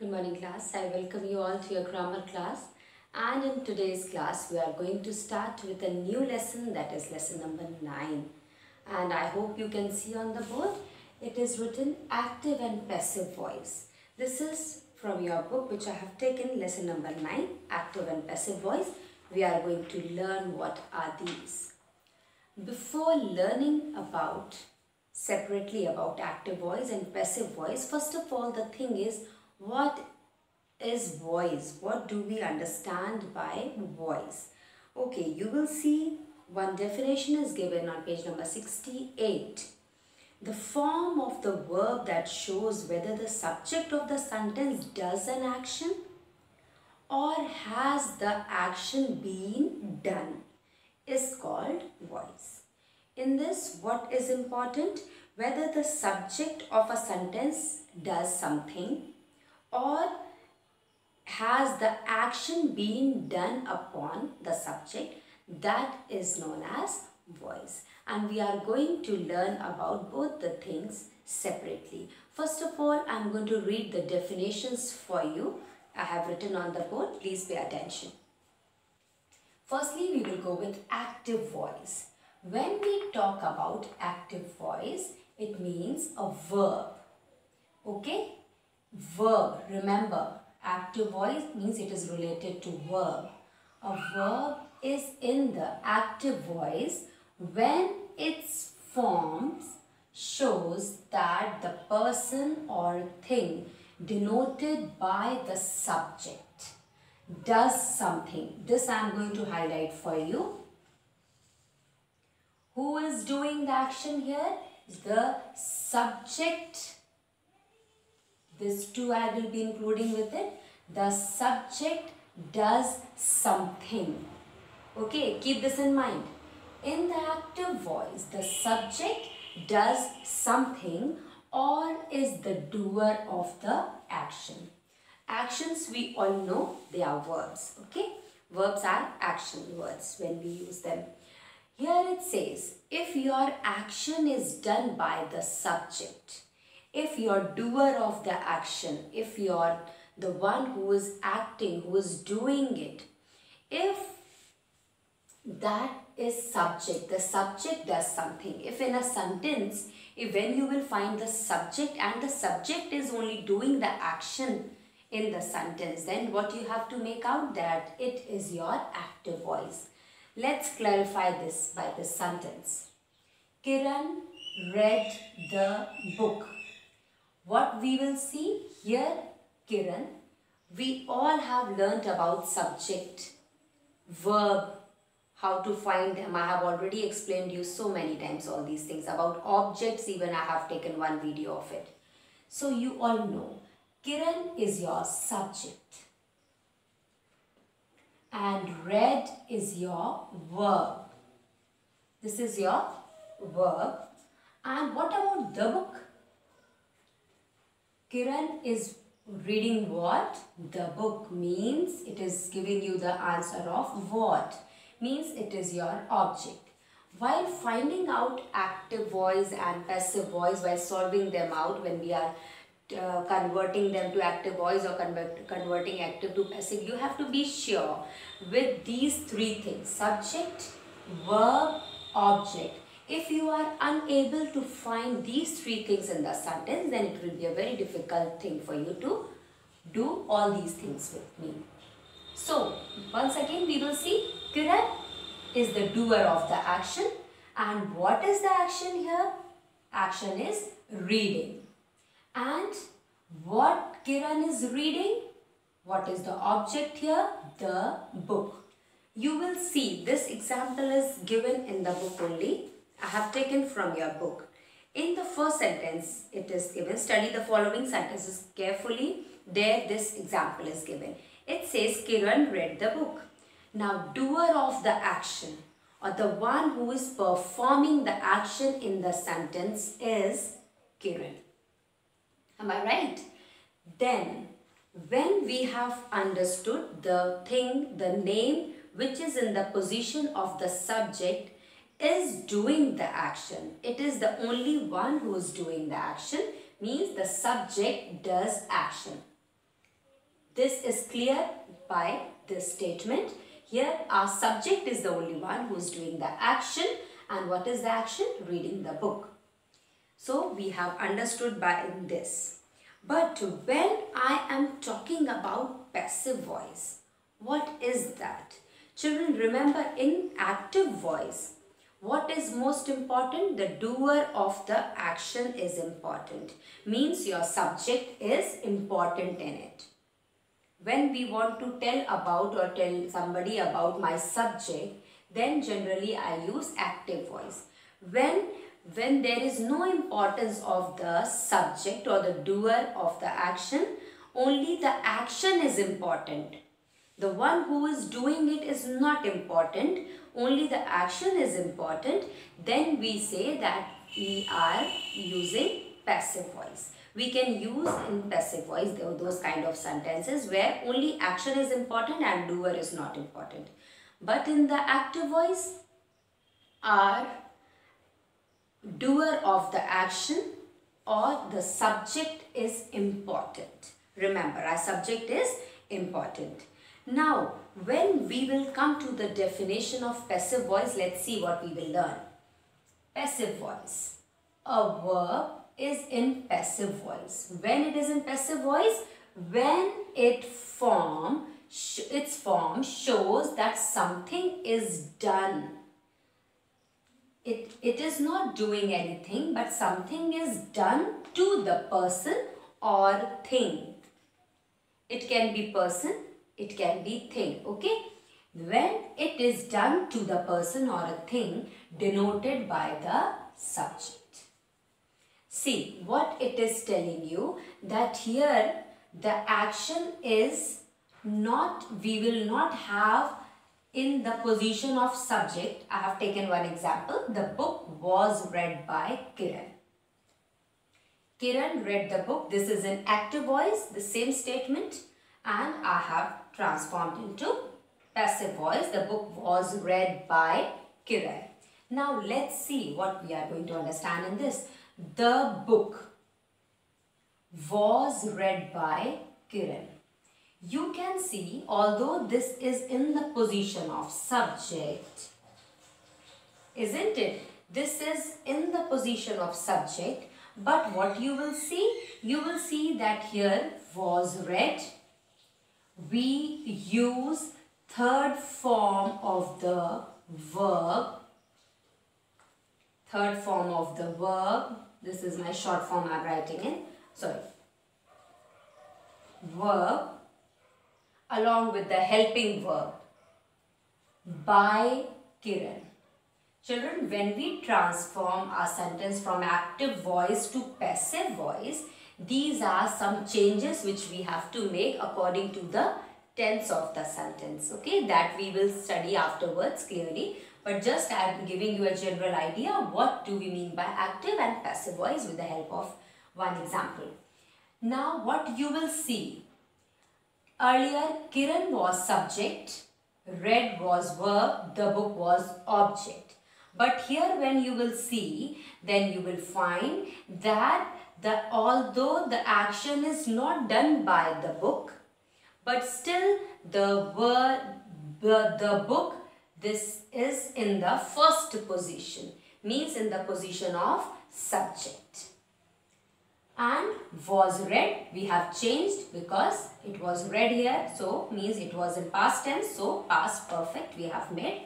Good morning class. I welcome you all to your grammar class. And in today's class, we are going to start with a new lesson that is lesson number 9. And I hope you can see on the board, it is written active and passive voice. This is from your book which I have taken lesson number 9, active and passive voice. We are going to learn what are these. Before learning about separately about active voice and passive voice, first of all the thing is what is voice? What do we understand by voice? Okay, you will see one definition is given on page number 68. The form of the verb that shows whether the subject of the sentence does an action or has the action been done is called voice. In this, what is important? Whether the subject of a sentence does something or has the action been done upon the subject that is known as voice and we are going to learn about both the things separately. First of all, I am going to read the definitions for you. I have written on the board. Please pay attention. Firstly, we will go with active voice. When we talk about active voice, it means a verb. Okay? Verb. Remember, active voice means it is related to verb. A verb is in the active voice when its forms shows that the person or thing denoted by the subject does something. This I am going to highlight for you. Who is doing the action here? The subject. This two I will be including with it. The subject does something. Okay, keep this in mind. In the active voice, the subject does something or is the doer of the action. Actions we all know they are verbs. Okay, verbs are action words when we use them. Here it says, if your action is done by the subject, if you're doer of the action, if you're the one who is acting, who is doing it, if that is subject, the subject does something. If in a sentence, if when you will find the subject and the subject is only doing the action in the sentence, then what you have to make out that it is your active voice. Let's clarify this by this sentence. Kiran read the book. What we will see here, Kiran, we all have learnt about subject, verb, how to find them. I have already explained you so many times all these things. About objects even I have taken one video of it. So you all know Kiran is your subject and read is your verb. This is your verb. And what about the book? Kiran is reading what? The book means it is giving you the answer of what? Means it is your object. While finding out active voice and passive voice by solving them out when we are uh, converting them to active voice or convert, converting active to passive, you have to be sure with these three things, subject, verb, object. If you are unable to find these three things in the sentence, then it will be a very difficult thing for you to do all these things with me. So, once again we will see Kiran is the doer of the action and what is the action here? Action is reading. And what Kiran is reading? What is the object here? The book. You will see this example is given in the book only. I have taken from your book. In the first sentence, it is given, study the following sentences carefully. There, this example is given. It says, Kiran read the book. Now, doer of the action or the one who is performing the action in the sentence is Kiran. Am I right? Then, when we have understood the thing, the name which is in the position of the subject is doing the action. It is the only one who is doing the action means the subject does action. This is clear by this statement. Here our subject is the only one who is doing the action and what is the action? Reading the book. So we have understood by this. But when I am talking about passive voice, what is that? Children remember in active voice, what is most important? The doer of the action is important. Means your subject is important in it. When we want to tell about or tell somebody about my subject, then generally I use active voice. When when there is no importance of the subject or the doer of the action, only the action is important. The one who is doing it is not important, only the action is important. Then we say that we are using passive voice. We can use in passive voice those kind of sentences where only action is important and doer is not important. But in the active voice, our doer of the action or the subject is important. Remember, our subject is important. Now, when we will come to the definition of passive voice, let's see what we will learn. Passive voice. A verb is in passive voice. When it is in passive voice, when it form, its form shows that something is done it, it is not doing anything but something is done to the person or thing. It can be person, it can be thing, okay? When it is done to the person or a thing denoted by the subject. See, what it is telling you that here the action is not, we will not have in the position of subject, I have taken one example. The book was read by Kiran. Kiran read the book. This is an active voice, the same statement and I have transformed into passive voice. The book was read by Kiran. Now let's see what we are going to understand in this. The book was read by Kiran you can see although this is in the position of subject isn't it this is in the position of subject but what you will see you will see that here was read we use third form of the verb. Third form of the verb. This is my short form I'm writing in. Sorry. Verb along with the helping verb. By Kiran. Children, when we transform our sentence from active voice to passive voice, these are some changes which we have to make according to the tense of the sentence. Okay, that we will study afterwards clearly. But just I am giving you a general idea what do we mean by active and passive voice with the help of one example. Now what you will see Earlier, Kiran was subject, read was verb, the book was object. But here when you will see, then you will find that the, although the action is not done by the book, but still the word, the, the book, this is in the first position, means in the position of subject. And was read we have changed because it was read here so means it was in past tense so past perfect we have made.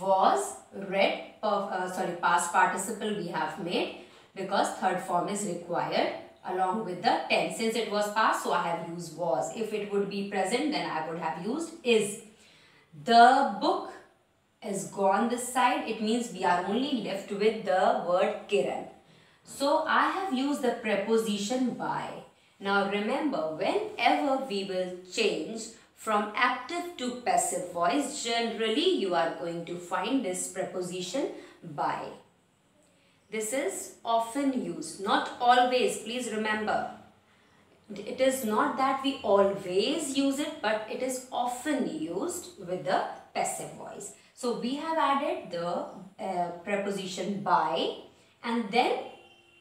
Was read uh, sorry past participle we have made because third form is required along with the tense. Since it was past so I have used was. If it would be present then I would have used is. The book is gone this side. It means we are only left with the word Kiran. So I have used the preposition by. Now remember, whenever we will change from active to passive voice, generally you are going to find this preposition by. This is often used, not always, please remember. It is not that we always use it, but it is often used with the passive voice. So we have added the uh, preposition by and then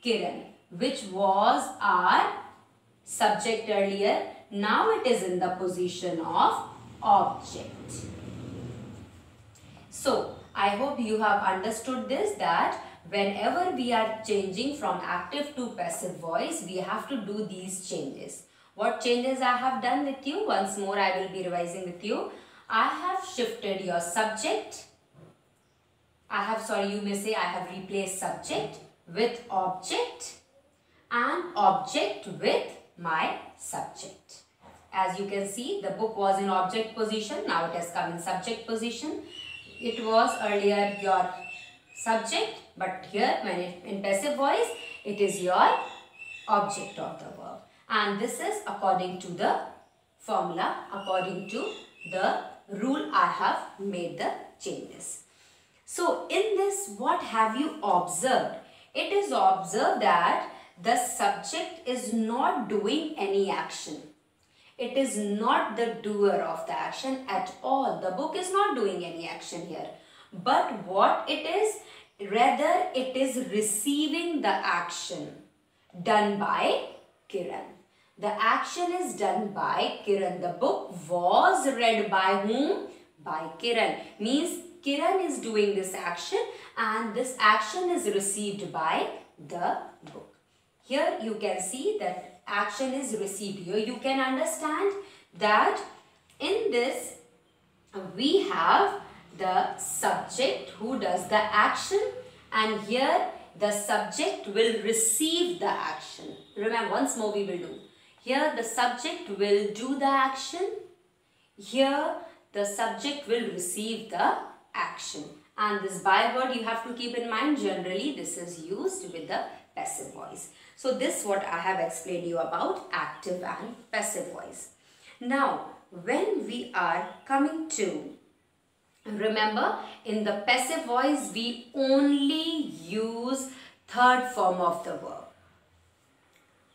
Kiran, which was our subject earlier. Now it is in the position of object. So, I hope you have understood this that whenever we are changing from active to passive voice, we have to do these changes. What changes I have done with you? Once more I will be revising with you. I have shifted your subject. I have, sorry, you may say I have replaced subject with object and object with my subject. As you can see, the book was in object position. Now it has come in subject position. It was earlier your subject, but here in passive voice, it is your object of the verb. And this is according to the formula, according to the rule I have made the changes. So in this, what have you observed? It is observed that the subject is not doing any action. It is not the doer of the action at all. The book is not doing any action here. But what it is, rather it is receiving the action done by Kiran. The action is done by Kiran. The book was read by whom? By Kiran. Means Kiran is doing this action and this action is received by the book. Here you can see that action is received. Here you can understand that in this we have the subject who does the action and here the subject will receive the action. Remember once more we will do. Here the subject will do the action. Here the subject will receive the action. And this by word you have to keep in mind generally this is used with the passive voice. So this what I have explained you about active and passive voice. Now when we are coming to remember in the passive voice we only use third form of the verb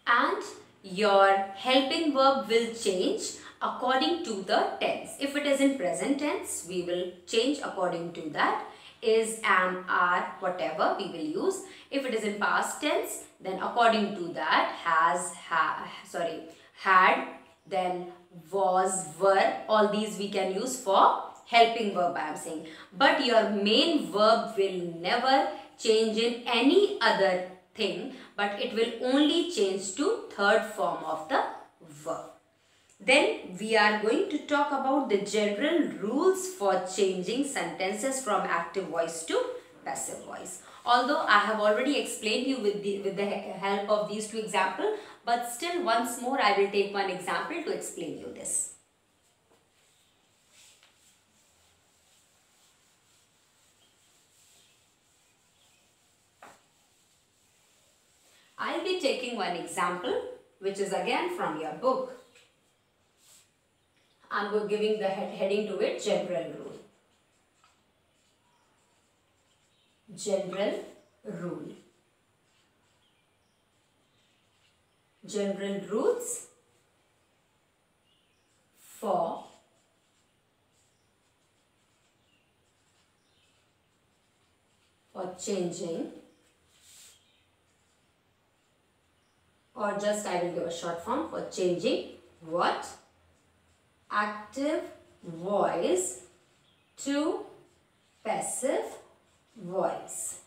and your helping verb will change according to the tense. If it is in present tense, we will change according to that. Is, am, are, whatever we will use. If it is in past tense, then according to that, has, ha, sorry, had, then was, were, all these we can use for helping verb I am saying. But your main verb will never change in any other thing but it will only change to third form of the verb. Then we are going to talk about the general rules for changing sentences from active voice to passive voice. Although I have already explained you with the, with the help of these two examples, but still once more I will take one example to explain you this. I'll be taking one example which is again from your book. I'm giving the head heading to it general rule. General rule. General rules for for changing or just I will give a short form for changing what? Active voice to passive voice.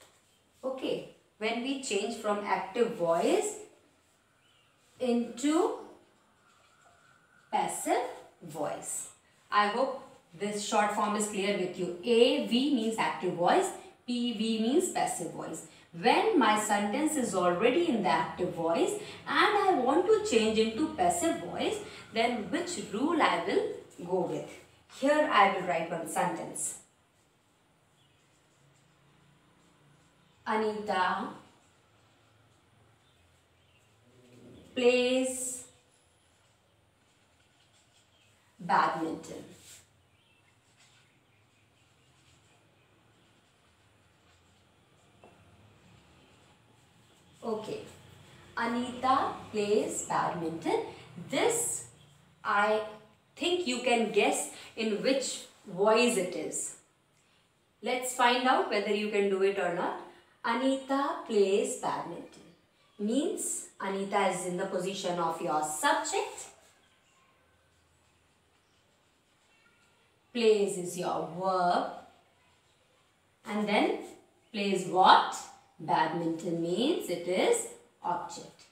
Okay, when we change from active voice into passive voice. I hope this short form is clear with you. AV means active voice, PV means passive voice. When my sentence is already in the active voice and I want to change into passive voice, then which rule I will go with? Here I will write one sentence. Anita plays badminton. Okay. Anita plays badminton. This I think you can guess in which voice it is. Let's find out whether you can do it or not. Anita plays badminton. means Anita is in the position of your subject. Plays is your verb. And then plays what? Badminton means it is object.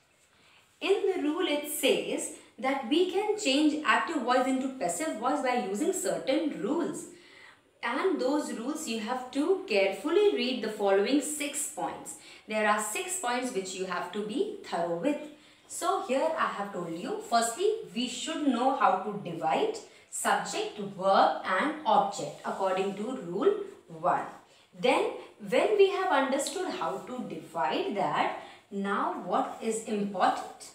In the rule it says that we can change active voice into passive voice by using certain rules. And those rules you have to carefully read the following six points. There are six points which you have to be thorough with. So here I have told you, firstly we should know how to divide subject, verb and object according to rule 1. Then when we have understood how to divide that, now what is important?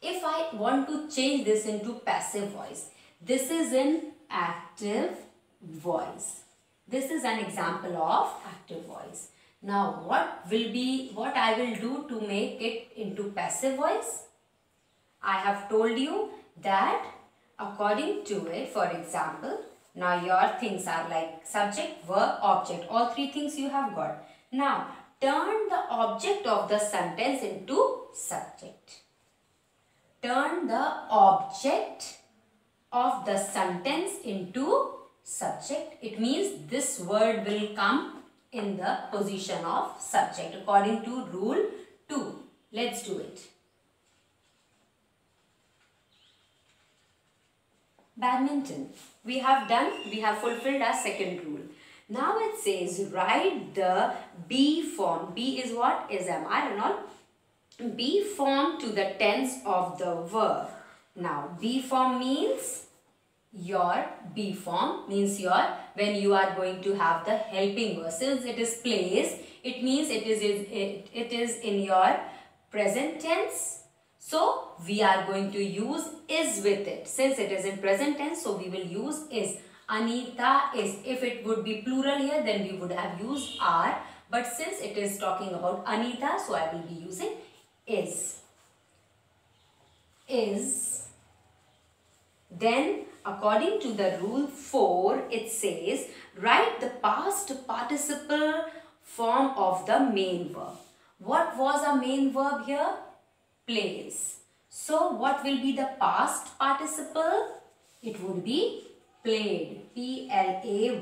If I want to change this into passive voice, this is an active voice. This is an example of active voice. Now what will be, what I will do to make it into passive voice? I have told you that according to it, for example, now your things are like subject, verb, object. All three things you have got. Now turn the object of the sentence into subject. Turn the object of the sentence into subject. It means this word will come in the position of subject according to rule 2. Let's do it. Badminton. We have done, we have fulfilled our second rule. Now it says write the B form. B is what? Is am I and all. B form to the tense of the verb. Now B form means your B form means your when you are going to have the helping verb. Since it is place, it means it is it, it is in your present tense. So we are going to use is with it. Since it is in present tense, so we will use is. Anita is. If it would be plural here, then we would have used are. But since it is talking about Anita, so I will be using is. Is. Then according to the rule 4, it says write the past participle form of the main verb. What was our main verb here? Plays. So what will be the past participle? It would be played. P-L-A-Y-E-D.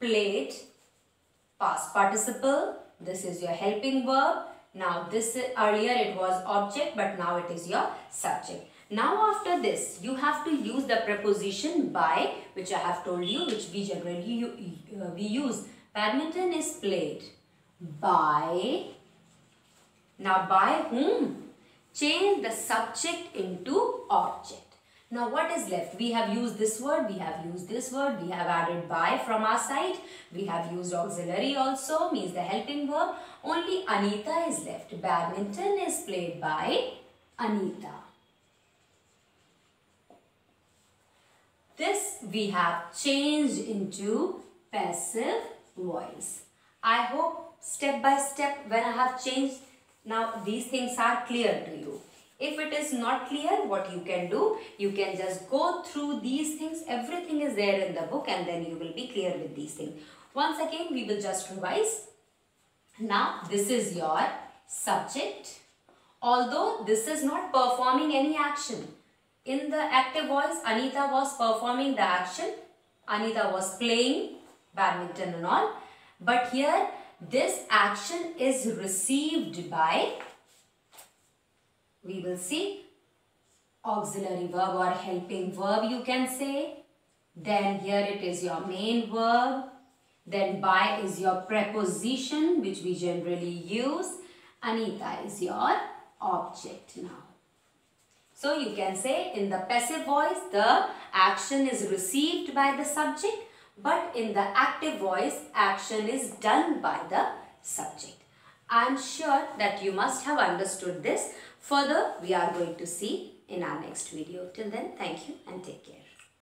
Played. Past participle. This is your helping verb. Now this earlier it was object but now it is your subject. Now after this you have to use the preposition by which I have told you which we generally uh, we use. Badminton is played by now by whom? Change the subject into object. Now what is left? We have used this word, we have used this word, we have added by from our side. We have used auxiliary also, means the helping verb. Only Anita is left. Badminton is played by Anita. This we have changed into passive voice. I hope step by step when I have changed, now these things are clear to you. If it is not clear, what you can do, you can just go through these things. Everything is there in the book and then you will be clear with these things. Once again, we will just revise. Now, this is your subject. Although this is not performing any action. In the active voice, Anita was performing the action. Anita was playing badminton and all. But here, this action is received by we will see auxiliary verb or helping verb you can say. Then here it is your main verb. Then by is your preposition which we generally use. Anita is your object now. So you can say in the passive voice the action is received by the subject but in the active voice action is done by the subject. I am sure that you must have understood this. Further, we are going to see in our next video. Till then, thank you and take care.